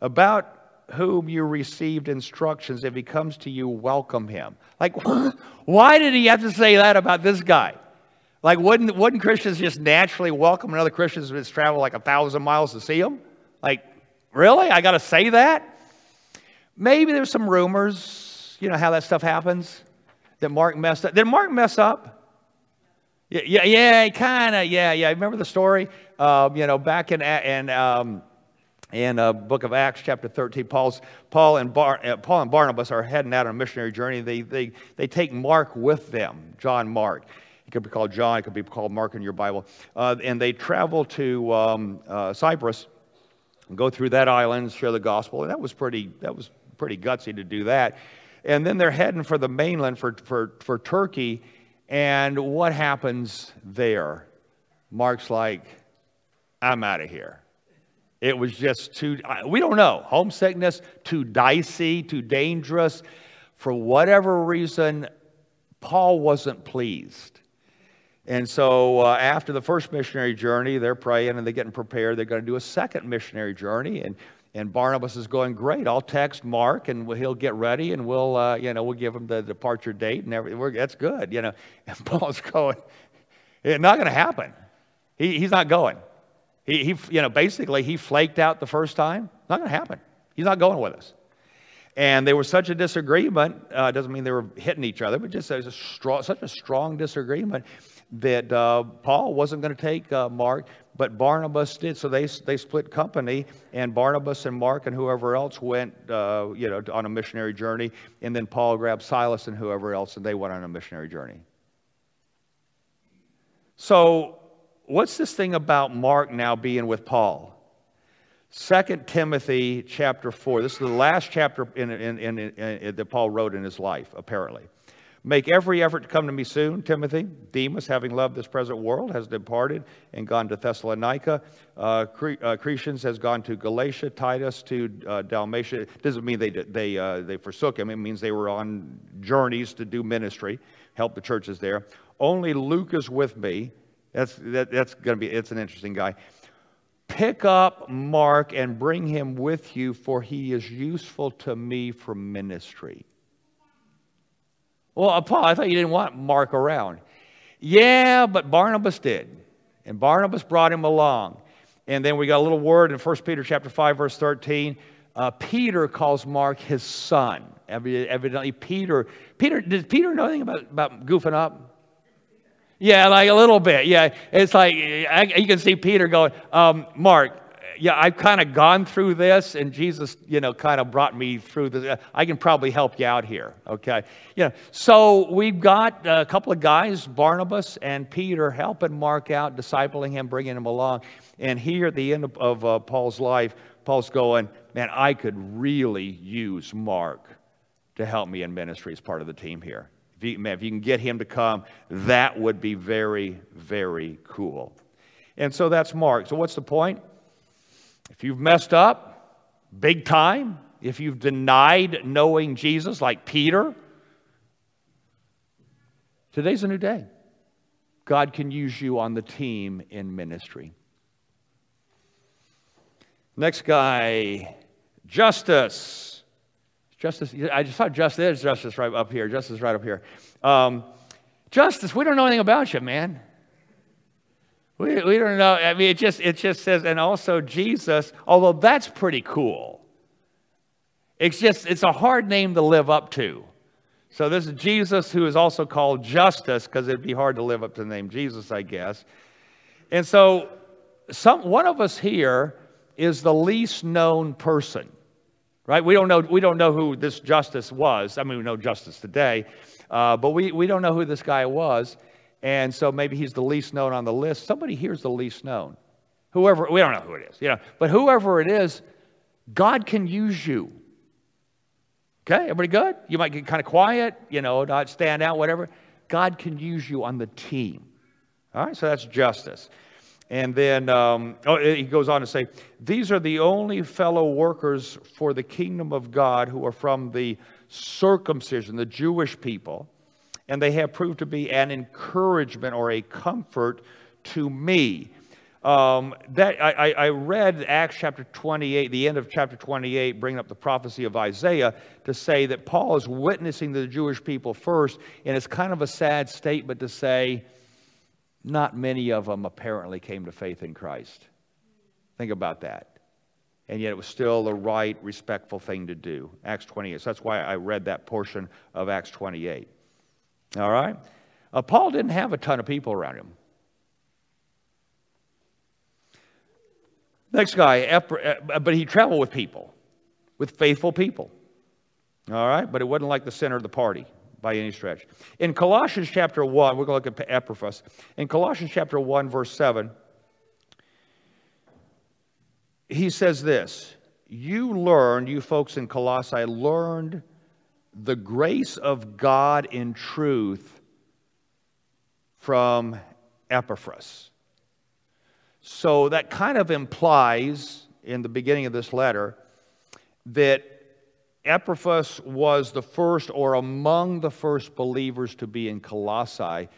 about whom you received instructions. If he comes to you, welcome him. Like, why did he have to say that about this guy? Like, wouldn't, wouldn't Christians just naturally welcome another Christian who's traveled like a thousand miles to see him? Like, really? I got to say that? Maybe there's some rumors, you know how that stuff happens, that Mark messed up. Did Mark mess up? Yeah, yeah, yeah kind of, yeah, yeah. Remember the story? Um, you know, back in, in um, in uh, book of acts chapter 13 paul's paul and, Bar, uh, paul and barnabas are heading out on a missionary journey. They, they, they take mark with them john mark. It could be called john it could be called mark in your bible. Uh, and they travel to um, uh, cyprus go through that island share the gospel and that was pretty that was pretty gutsy to do that. And then they're heading for the mainland for, for, for turkey and what happens there? Mark's like i'm out of here it was just too, we don't know. Homesickness, too dicey, too dangerous. For whatever reason, Paul wasn't pleased. And so uh, after the first missionary journey, they're praying and they're getting prepared. They're going to do a second missionary journey. And, and Barnabas is going, great, I'll text Mark and he'll get ready and we'll, uh, you know, we'll give him the departure date and everything. That's good, you know. And Paul's going, it's not going to happen. He, he's not going. He, he, you know, basically, he flaked out the first time. Not going to happen. He's not going with us. And there was such a disagreement, uh, doesn't mean they were hitting each other, but just a strong, such a strong disagreement that uh, Paul wasn't going to take uh, Mark, but Barnabas did. So they, they split company, and Barnabas and Mark and whoever else went, uh, you know, on a missionary journey. And then Paul grabbed Silas and whoever else, and they went on a missionary journey. So what's this thing about Mark now being with Paul? 2 Timothy chapter 4. This is the last chapter in, in, in, that Paul wrote in his life, apparently. Make every effort to come to me soon, Timothy. Demas, having loved this present world, has departed and gone to Thessalonica. Uh, Cre- uh, Crescens has gone to Galatia, Titus to uh, Dalmatia. It doesn't mean they, they, uh, they forsook him, it means they were on journeys to do ministry, help the churches there. Only Luke is with me. That's, that, that's going to be, it's an interesting guy. Pick up Mark and bring him with you, for he is useful to me for ministry. Well, uh, Paul, I thought you didn't want Mark around. Yeah, but Barnabas did. And Barnabas brought him along. And then we got a little word in 1 Peter chapter 5, verse 13. Uh, Peter calls Mark his son. Evidently, Peter, Peter, did Peter know anything about, about goofing up? Yeah, like a little bit. Yeah, it's like I, you can see Peter going, um, Mark, yeah, I've kind of gone through this, and Jesus, you know, kind of brought me through this. I can probably help you out here, okay? Yeah, so we've got a couple of guys, Barnabas and Peter, helping Mark out, discipling him, bringing him along. And here at the end of, of uh, Paul's life, Paul's going, man, I could really use Mark to help me in ministry as part of the team here. If you, if you can get him to come, that would be very, very cool. And so that's Mark. So what's the point? If you've messed up big time, if you've denied knowing Jesus like Peter, today's a new day. God can use you on the team in ministry. Next guy, Justus. Justus, I just saw Justus, there's Justus right up here. Justus right up here. Um, Justus, we don't know anything about you, man. We, we don't know. I mean, it just, it just says, and also Jesus, although that's pretty cool. It's just, it's a hard name to live up to. So this is Jesus who is also called Justus, because it'd be hard to live up to the name Jesus, I guess. And so some, one of us here is the least known person right? We don't know, we don't know who this Justus was. I mean, we know justice today. Uh, but we, we don't know who this guy was. And so maybe he's the least known on the list. Somebody here's the least known. Whoever, we don't know who it is, you know. But whoever it is, God can use you. Okay, everybody good? You might get kind of quiet, you know, not stand out, whatever. God can use you on the team. All right, so that's Justus. And then um, oh, he goes on to say, These are the only fellow workers for the kingdom of God who are from the circumcision, the Jewish people, and they have proved to be an encouragement or a comfort to me. Um, that I, I read Acts chapter 28, the end of chapter 28, bringing up the prophecy of Isaiah to say that Paul is witnessing to the Jewish people first, and it's kind of a sad statement to say, not many of them apparently came to faith in Christ. Think about that. And yet it was still the right, respectful thing to do. Acts 28. So that's why I read that portion of Acts 28. All right? Uh, Paul didn't have a ton of people around him. Next guy, uh, but he traveled with people, with faithful people. All right? But it wasn't like the center of the party by any stretch. In Colossians chapter 1, we're going to look at Epaphras. In Colossians chapter 1, verse 7, he says this You learned, you folks in Colossae, learned the grace of God in truth from Epaphras. So that kind of implies in the beginning of this letter that Epaphras was the first or among the first believers to be in Colossae.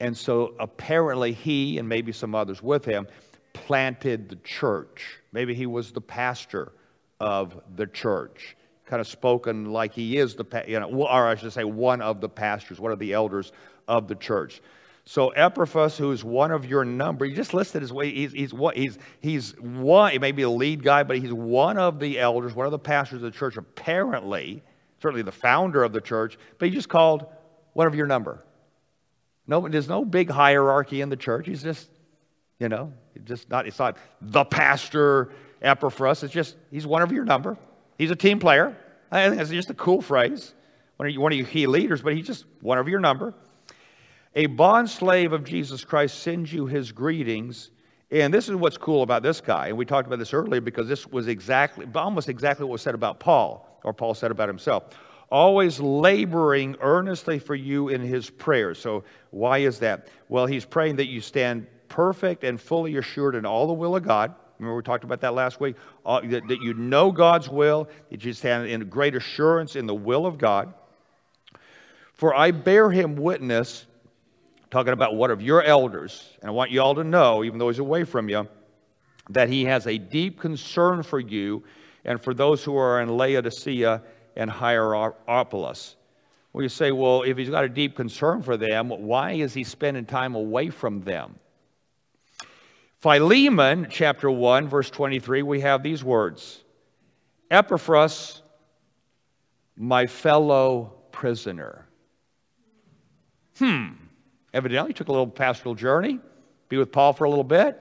And so apparently he and maybe some others with him planted the church. Maybe he was the pastor of the church, kind of spoken like he is the, you know, or I should say, one of the pastors, one of the elders of the church. So Epaphras, who is one of your number, you just listed his way. He's, he's, he's, he's one, he may be the lead guy, but he's one of the elders, one of the pastors of the church, apparently, certainly the founder of the church, but he just called one of your number. No, there's no big hierarchy in the church. He's just, you know, just not, it's not the pastor Epaphras. It's just, he's one of your number. He's a team player. I think that's just a cool phrase. One of, one of your key leaders, but he's just one of your number. A bondslave of Jesus Christ sends you his greetings. And this is what's cool about this guy. And we talked about this earlier because this was exactly, almost exactly what was said about Paul, or Paul said about himself. Always laboring earnestly for you in his prayers. So, why is that? Well, he's praying that you stand perfect and fully assured in all the will of God. Remember, we talked about that last week? Uh, that, that you know God's will, that you stand in great assurance in the will of God. For I bear him witness talking about one of your elders, and I want you all to know, even though he's away from you, that he has a deep concern for you and for those who are in Laodicea and Hierapolis. Well, you say, well, if he's got a deep concern for them, why is he spending time away from them? Philemon, chapter 1, verse 23, we have these words Epaphras, my fellow prisoner. Hmm. Evidently, took a little pastoral journey, be with Paul for a little bit,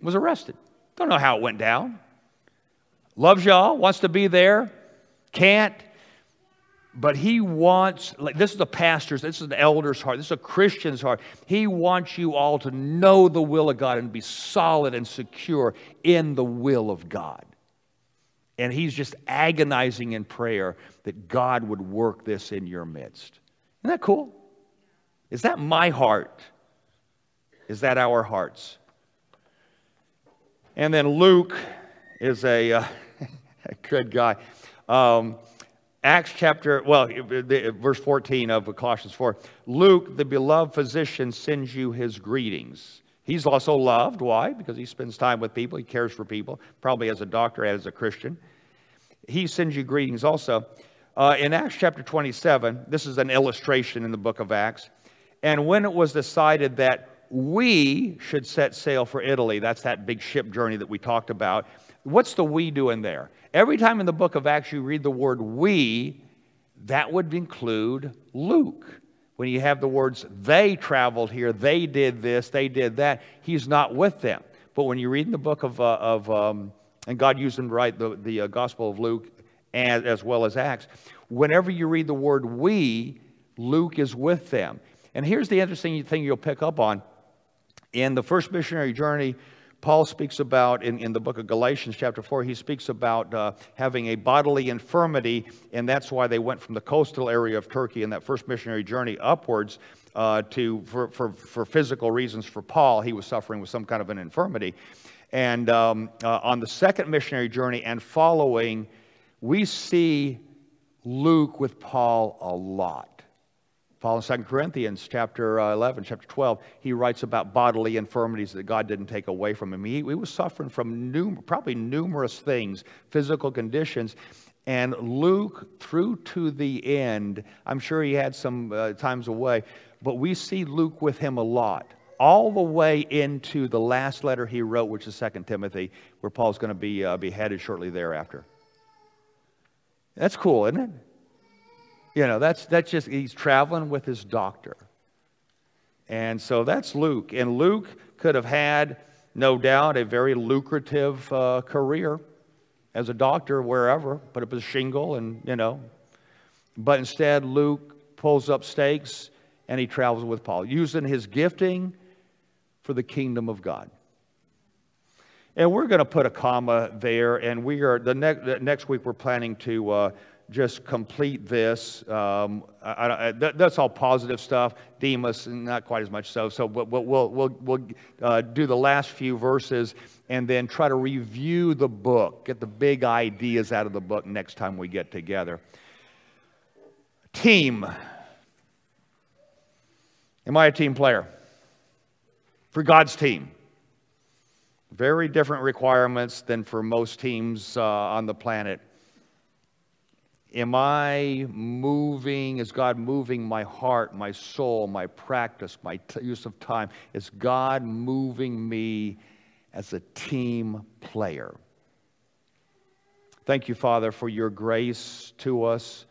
was arrested. Don't know how it went down. Loves y'all, wants to be there, can't. But he wants, like this is the pastor's, this is the elder's heart, this is a Christian's heart. He wants you all to know the will of God and be solid and secure in the will of God. And he's just agonizing in prayer that God would work this in your midst. Isn't that cool? Is that my heart? Is that our hearts? And then Luke is a, uh, a good guy. Um, Acts chapter, well, verse 14 of Colossians 4. Luke, the beloved physician, sends you his greetings. He's also loved. Why? Because he spends time with people, he cares for people, probably as a doctor and as a Christian. He sends you greetings also. Uh, in Acts chapter 27, this is an illustration in the book of Acts. And when it was decided that we should set sail for Italy, that's that big ship journey that we talked about. What's the we doing there? Every time in the book of Acts you read the word we, that would include Luke. When you have the words they traveled here, they did this, they did that, he's not with them. But when you read in the book of, uh, of um, and God used him to write the, the uh, Gospel of Luke as, as well as Acts, whenever you read the word we, Luke is with them. And here's the interesting thing you'll pick up on. In the first missionary journey, Paul speaks about, in, in the book of Galatians, chapter 4, he speaks about uh, having a bodily infirmity, and that's why they went from the coastal area of Turkey in that first missionary journey upwards uh, to, for, for, for physical reasons for Paul. He was suffering with some kind of an infirmity. And um, uh, on the second missionary journey and following, we see Luke with Paul a lot. Paul in 2 Corinthians chapter uh, 11, chapter 12, he writes about bodily infirmities that God didn't take away from him. He, he was suffering from num- probably numerous things, physical conditions. And Luke, through to the end, I'm sure he had some uh, times away, but we see Luke with him a lot, all the way into the last letter he wrote, which is 2 Timothy, where Paul's going to be uh, beheaded shortly thereafter. That's cool, isn't it? You know, that's, that's just, he's traveling with his doctor. And so that's Luke. And Luke could have had, no doubt, a very lucrative uh, career as a doctor wherever, put up a shingle and, you know. But instead, Luke pulls up stakes and he travels with Paul, using his gifting for the kingdom of God. And we're going to put a comma there, and we are, the, ne- the next week, we're planning to. Uh, just complete this. Um, I, I, that, that's all positive stuff. Demas, not quite as much so. So we'll, we'll, we'll, we'll uh, do the last few verses and then try to review the book, get the big ideas out of the book next time we get together. Team. Am I a team player? For God's team. Very different requirements than for most teams uh, on the planet. Am I moving? Is God moving my heart, my soul, my practice, my use of time? Is God moving me as a team player? Thank you, Father, for your grace to us.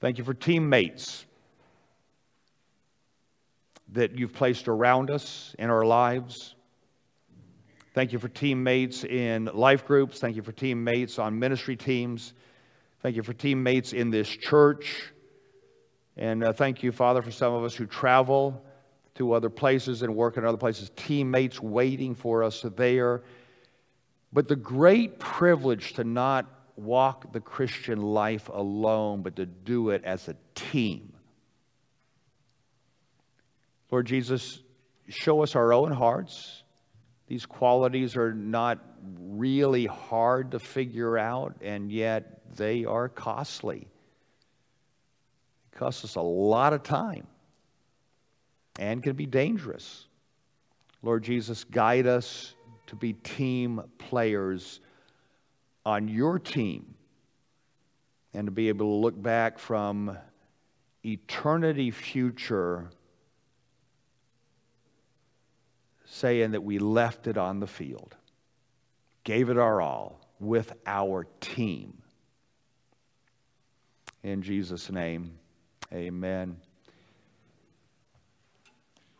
Thank you for teammates that you've placed around us in our lives. Thank you for teammates in life groups. Thank you for teammates on ministry teams. Thank you for teammates in this church. And uh, thank you, Father, for some of us who travel to other places and work in other places, teammates waiting for us there. But the great privilege to not walk the Christian life alone, but to do it as a team. Lord Jesus, show us our own hearts. These qualities are not really hard to figure out, and yet they are costly. It costs us a lot of time and can be dangerous. Lord Jesus, guide us to be team players on your team and to be able to look back from eternity future saying that we left it on the field, gave it our all with our team. In Jesus' name, amen.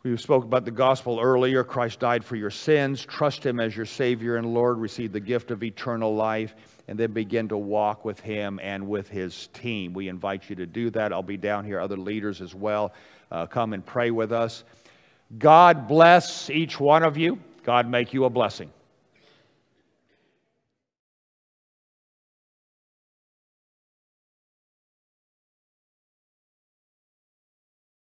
We spoke about the gospel earlier. Christ died for your sins. Trust him as your Savior and Lord. Receive the gift of eternal life and then begin to walk with him and with his team. We invite you to do that. I'll be down here, other leaders as well. Uh, come and pray with us. God bless each one of you. God make you a blessing.